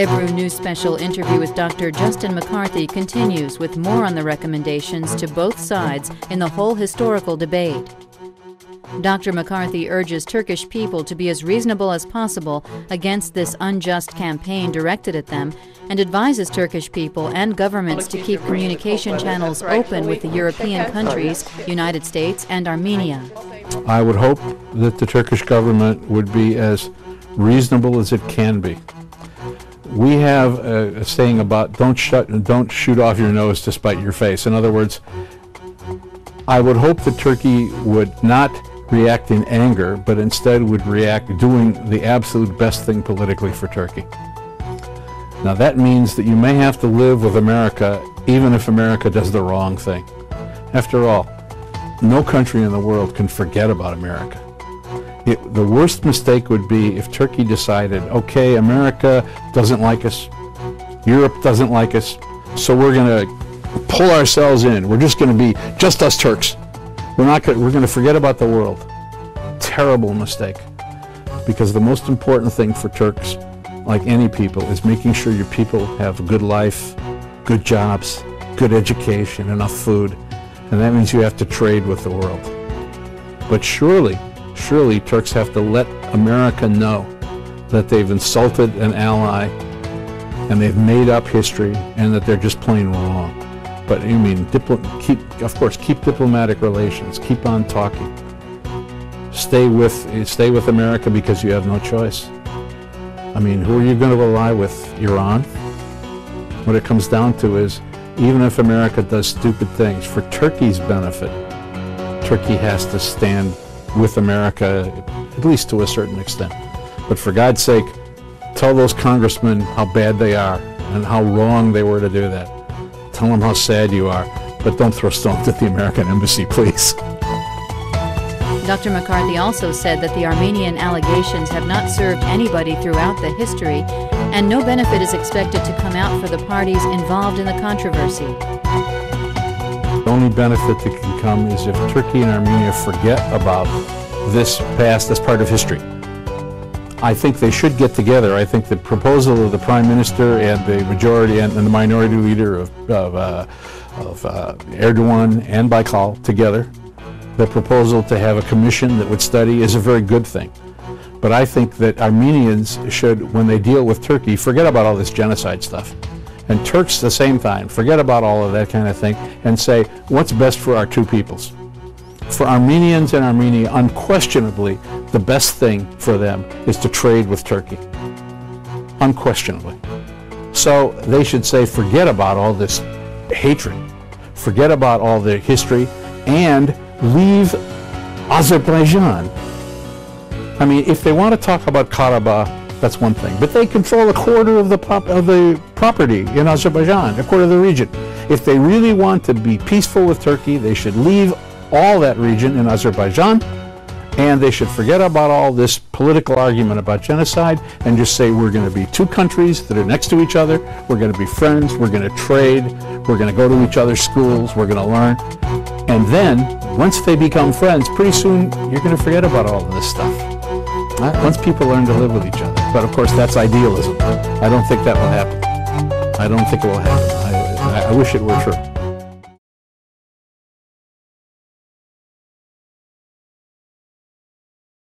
Ebru News Special interview with Dr. Justin McCarthy continues with more on the recommendations to both sides in the whole historical debate. Dr. McCarthy urges Turkish people to be as reasonable as possible against this unjust campaign directed at them and advises Turkish people and governments to keep communication channels open with the European countries, United States, and Armenia. I would hope that the Turkish government would be as reasonable as it can be. We have a, a saying about don't shut don't shoot off your nose to spite your face. In other words, I would hope that Turkey would not react in anger, but instead would react doing the absolute best thing politically for Turkey. Now that means that you may have to live with America even if America does the wrong thing. After all, no country in the world can forget about America. It, the worst mistake would be if Turkey decided, okay, America doesn't like us, Europe doesn't like us, so we're going to pull ourselves in. We're just going to be just us Turks. We're not Gonna, we're going to forget about the world. Terrible mistake. Because the most important thing for Turks, like any people, is making sure your people have a good life, good jobs, good education, enough food. And that means you have to trade with the world. But surely, surely Turks have to let America know that they've insulted an ally and they've made up history and that they're just plain wrong. But you mean, keep, of course, keep diplomatic relations, keep on talking. Stay with, stay with America because you have no choice. I mean, who are you going to rely with? Iran? What it comes down to is, even if America does stupid things, for Turkey's benefit, Turkey has to stand with America, at least to a certain extent. But for God's sake, tell those congressmen how bad they are and how wrong they were to do that. Tell them how sad you are, but don't throw stones at the American embassy, please. Dr. McCarthy also said that the Armenian allegations have not served anybody throughout the history, and no benefit is expected to come out for the parties involved in the controversy. Only benefit that can come is if Turkey and Armenia forget about this past as part of history. I think they should get together. I think the proposal of the Prime Minister and the majority and, and the minority leader of, of, uh, of uh, Erdogan and Baykal together, the proposal to have a commission that would study is a very good thing. But I think that Armenians should, when they deal with Turkey, forget about all this genocide stuff. And Turks, the same time, forget about all of that kind of thing and say, what's best for our two peoples? For Armenians and Armenia, unquestionably, the best thing for them is to trade with Turkey. Unquestionably. So they should say, forget about all this hatred, forget about all the history, and leave Azerbaijan. I mean, if they want to talk about Karabakh, that's one thing. But they control a quarter of the, of the property in Azerbaijan, a quarter of the region. If they really want to be peaceful with Turkey, they should leave all that region in Azerbaijan, and they should forget about all this political argument about genocide and just say we're going to be two countries that are next to each other, we're going to be friends, we're going to trade, we're going to go to each other's schools, we're going to learn. And then, once they become friends, pretty soon you're going to forget about all of this stuff. Once people learn to live with each other. But of course, that's idealism. I don't think that will happen. I don't think it will happen. I, I wish it were true.